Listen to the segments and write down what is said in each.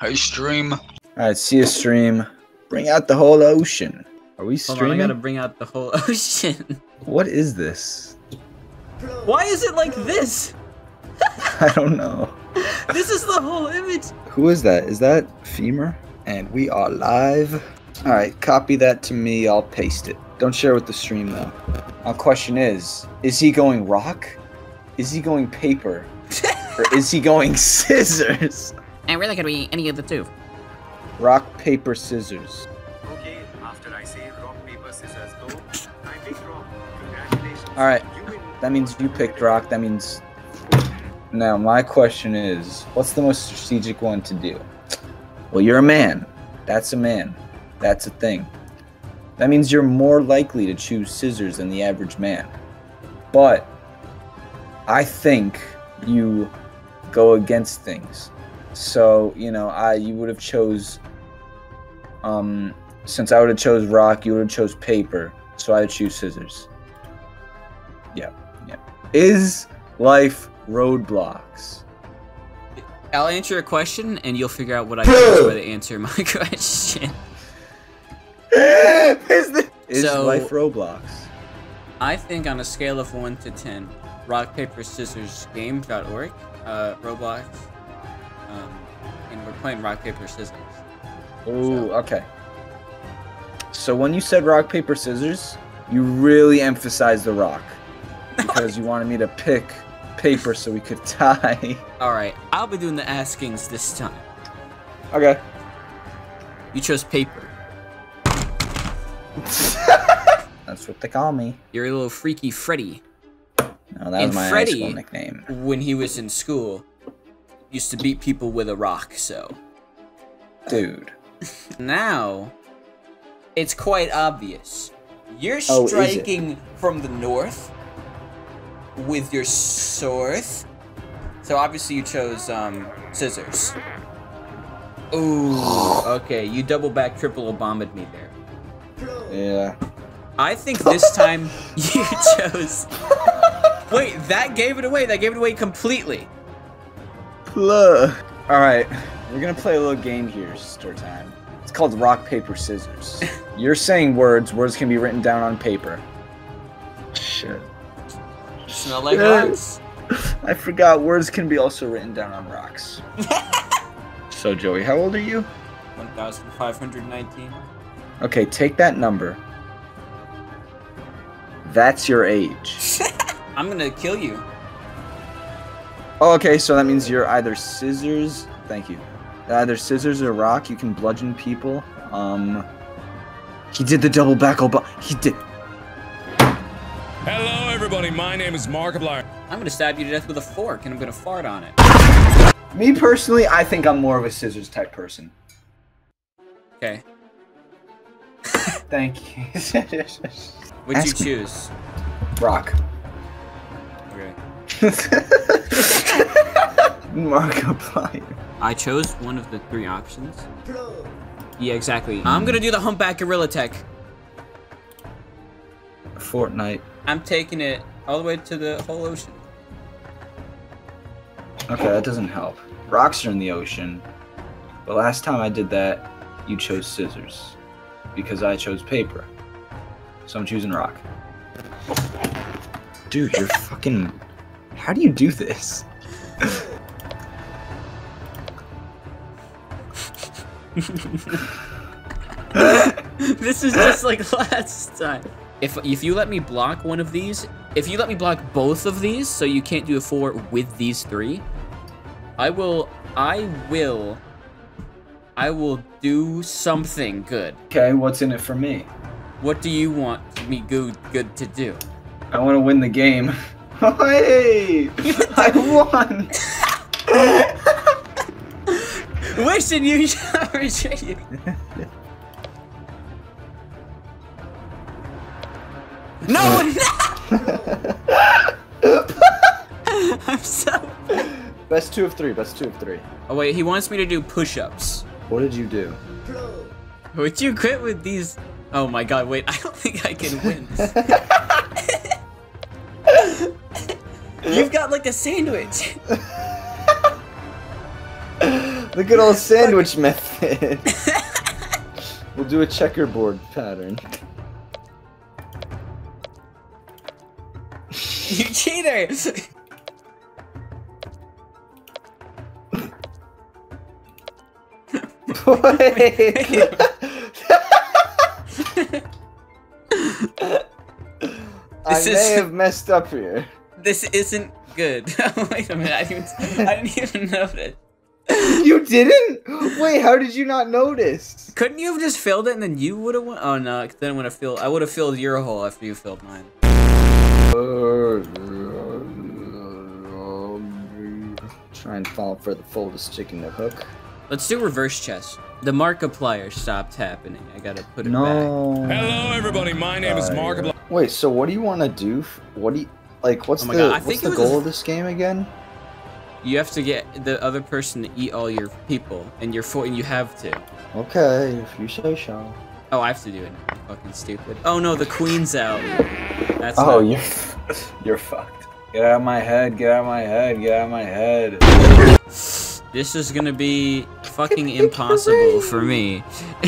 Hey, stream. Alright, see a stream. Bring out the whole ocean. Are we Hold on, I streaming? gotta bring out the whole ocean. What is this? Why is it like this? I don't know. This is the whole image. Who is that? Is that Femur? And we are live. Alright, copy that to me. I'll paste it. Don't share with the stream though. My question is Is he going rock? Is he going paper? or is he going scissors? And really could be any of the two. Rock, paper, scissors. Okay, after I say rock, paper, scissors, go, I pick rock. Congratulations. Alright, that means you picked rock. That means. Now, my question is what's the most strategic one to do? Well, you're a man. That's a man. That's a thing. That means you're more likely to choose scissors than the average man. But I think you go against things. So, you know, I you would have chose um since I would have chose rock, you would have chose paper. So I'd choose scissors. Yeah, yeah. Is life Roblox? I'll answer a question, and you'll figure out what I chose by to answer my question. is the, is So- life Roblox? I think on a scale of 1 to 10, rock, paper, scissors game.org, uh, Roblox, um, and we're playing rock, paper, scissors. Ooh, okay. So when you said rock paper scissors, you really emphasized the rock because you wanted me to pick paper so we could tie. Alright, I'll be doing the askings this time. okay. You chose paper. That's what they call me. You're a little freaky Freddy. No, that And was my high Freddy- school nickname. When he was in school, used to beat people with a rock, so. Dude. Now, it's quite obvious. You're Oh, striking from the north with your sword. So obviously you chose um, scissors. Ooh, okay. You double back, triple Obama'd me there. Yeah. I think this time you chose. Wait, that gave it away. That gave it away completely. Plug. All right, we're gonna play a little game here, sister time. It's called rock paper scissors. You're saying words. Words can be written down on paper. Shit. Smell like rocks. I forgot. Words can be also written down on rocks. so Joey, how old are you? 1,519. Okay, take that number. That's your age. I'm gonna kill you. Oh, okay, so that means you're either scissors. Thank you. Either scissors or rock. You can bludgeon people. Um, he did the double back. Oba- he did. Hello, everybody. My name is Markiplier. I'm gonna stab you to death with a fork and I'm gonna fart on it. Me personally, I think I'm more of a scissors type person. Okay. Thank you. What'd you choose? rock. Okay. Markiplier. I chose one of the three options. Yeah, exactly. I'm gonna do the humpback gorilla tech. Fortnite. I'm taking it all the way to the whole ocean. Okay, that doesn't help. Rocks are in the ocean. But last time I did that, you chose scissors. Because I chose paper. So I'm choosing rock. Dude, you're fucking. How do you do this? this is just like last time. If if you let me block one of these, if you let me block both of these, so you can't do a four with these three, I will. I will. I will do something good. Okay, what's in it for me? What do you want me good good to do? I want to win the game. hey! I won! Wishing you retreat you. No! I'm so. Best two of three, best two of three. Oh wait, he wants me to do push-ups. What did you do? Would you quit with these? Oh my god! Wait, I don't think I can win. You've got like a sandwich. The good old sandwich method. we'll do a checkerboard pattern. You cheater! Wait. I This may is- have messed up here. This isn't good. Wait a minute, I didn't, I didn't even notice. You didn't? Wait, how did you not notice? Couldn't you have just filled it and then you would have won? Oh no, then I would have filled. I would have filled your hole after you filled mine. Try and fall for the fold fullest chicken to hook. Let's do reverse chess. The Markiplier stopped happening. I gotta put it back. No. Hello, everybody. My name is Markiplier. Wait, so what do you want to do? What do you like? What's Oh the God, I what's think the goal a- of this game again? You have to get the other person to eat all your people, and you're for and you have to. Okay, if you say so. Oh, I have to do it. now. Fucking stupid. Oh no, the queen's out. That's Oh, not- you're you're fucked. Get out of my head! Get out of my head! Get out of my head! This is gonna be fucking impossible for me.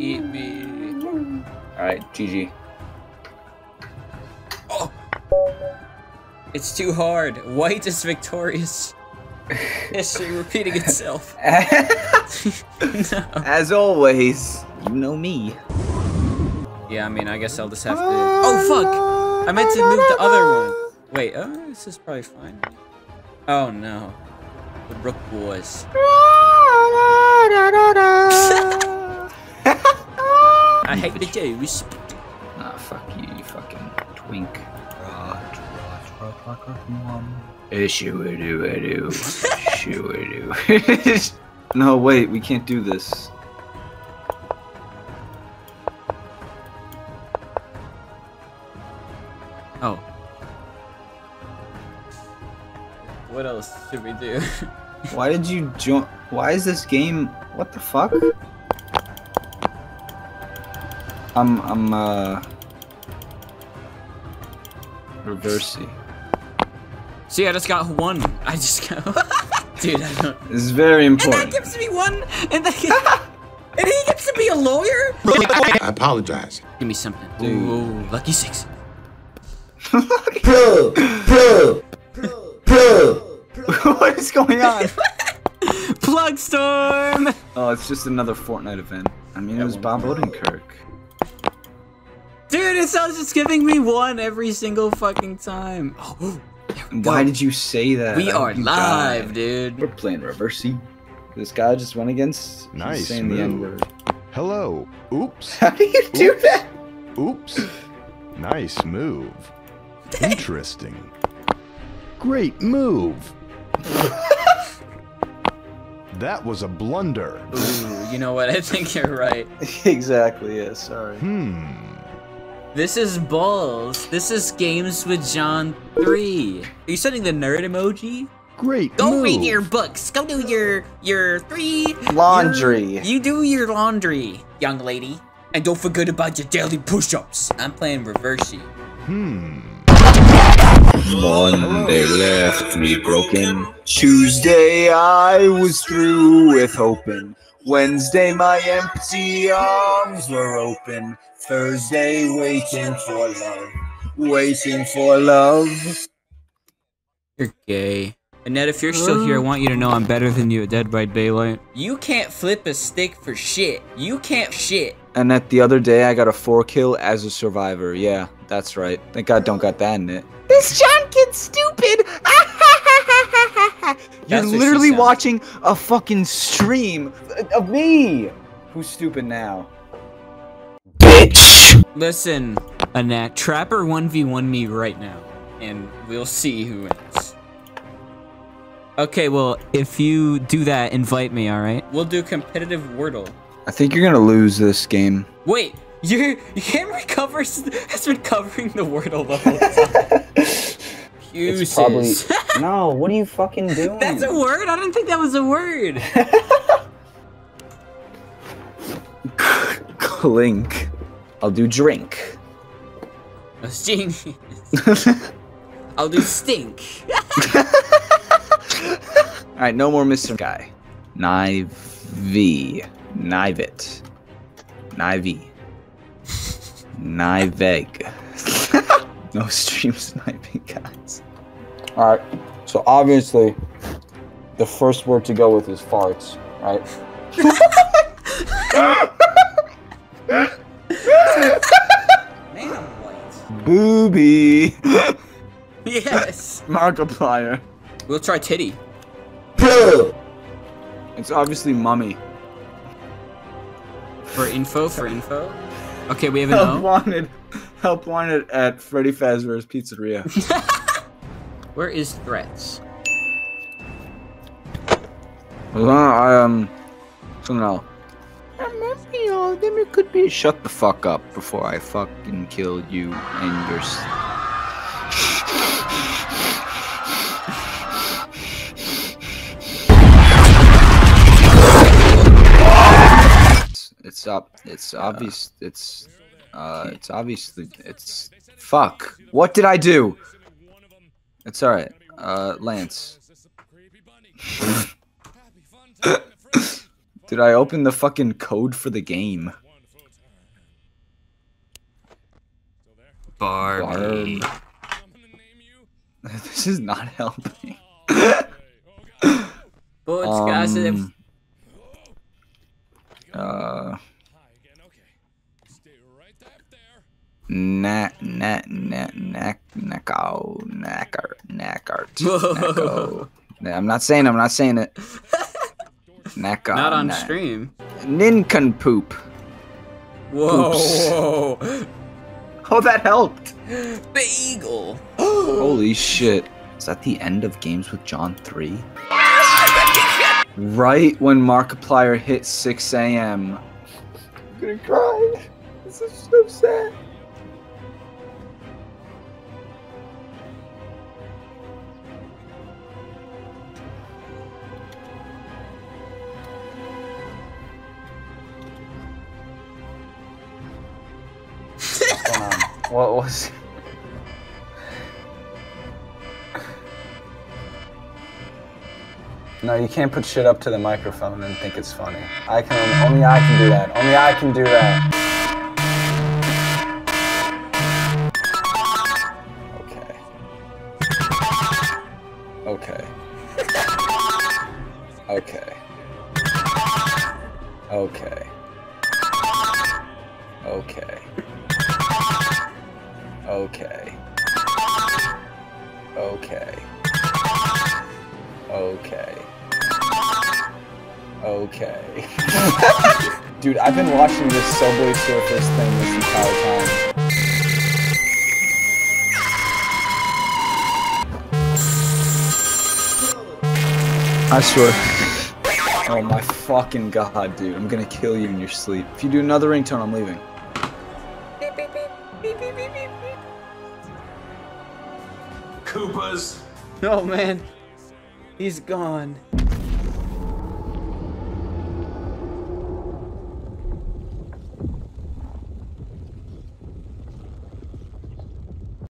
Eat me. All right, GG. Oh. It's too hard. White is victorious. History repeating itself. no. As always, you know me. Yeah, I mean, I guess I'll just have to. Ah, oh fuck! I meant to move the other one. Wait, oh, this is probably fine. Oh no, the Rook Boys. I hate the Jews. Nah, fuck you, you fucking twink. Issue it, do it, do. Issue it, do. No, wait, we can't do this. Oh. What else should we do? Why did you join? Why is this game? What the fuck? I'm, I'm, uh. Reversi. See, I just got one. I just got. Dude, I don't. This is very And that important. gives me one, and that. and he gets to be a lawyer. I apologize. Give me something. Dude. Ooh, lucky six. what is going on? Plug storm. Oh, it's just another Fortnite event. I mean, it was Bob Odenkirk. Dude, it sounds just giving me one every single fucking time. Oh, Why did you say that? we are hope you live, die. dude. We're playing Reversi. This guy just went against. Nice saying the move. N word. Hello. Oops. How do you do Oops. that? Oops. Nice move. Interesting. Great move. that was a blunder. Ooh, you know what? I think you're right. exactly. Yeah. Sorry. Hmm. This is balls. This is games with John 3. Are you sending the nerd emoji? Great Go move. read your books. Go do your your three Laundry. your- you do your laundry, young lady. And don't forget about your daily push-ups. I'm playing Reversi. Hmm. Monday left me broken. Tuesday I was through with hoping. Wednesday my empty arms were open. Thursday waiting for love. Waiting for love. You're gay. Annette, if you're still here, I want you to know I'm better than you at Dead by Daylight. You can't flip a stick for shit. You can't shit. And at the other day I got a four kill as a survivor. Yeah, that's right. Thank God don't got that in it. This John kid's stupid. You're That's what she literally watching a fucking stream of me. Who's stupid now? Listen, Annette, Trapper 1v1 me right now, and we'll see who wins. Okay, well, if you do that, invite me, alright? We'll do competitive Wordle. I think you're gonna lose this game. Wait, your your camera covers has been covering the Wordle the whole time. It's probably no. What are you fucking doing? That's a word? I didn't think that was a word. Clink. I'll do drink. That's genius. I'll do stink. All right, no more Mr. Guy. Knive. Knive it. Knive. Kniveg. no stream sniping, guys. All right, so obviously, the first word to go with is farts, right? Man, I'm white. Booby. Yes. Markiplier. We'll try titty. It's obviously mummy. For info, for info. Okay, we have a Help no. wanted. Help wanted at Freddy Fazbear's Pizzeria. Where is threats? Well, I um, so no. You know, then it could be shut the fuck up before I fucking kill you and your. It's- It's up. It's obvious. It's uh. It's obviously. It's fuck. What did I do? It's all right. Uh, Lance. Did I open the fucking code for the game? Barbie. this is not helping. Bullets, guys. Um, uh, na na na nack nacko knacker knackart nacko. I'm not saying. I'm not saying it. Nacko. Not on na- stream. Nincompoop. Whoa, Oops. whoa. Oh, that helped. The eagle. Holy shit. Is that the end of Games with John 3? right when Markiplier hit 6 a.m. I'm gonna cry. This is so sad. On? What was. No, you can't put shit up to the microphone and think it's funny. I can only I can do that. Only I can do that. Okay. Okay. Okay. Okay. Okay. Okay. Okay. Okay. Okay. Dude, I've been watching this Subway Surfers thing this entire time. I swear. Oh my fucking god, dude. I'm gonna kill you in your sleep. If you do another ringtone, I'm leaving. Oh man, he's gone.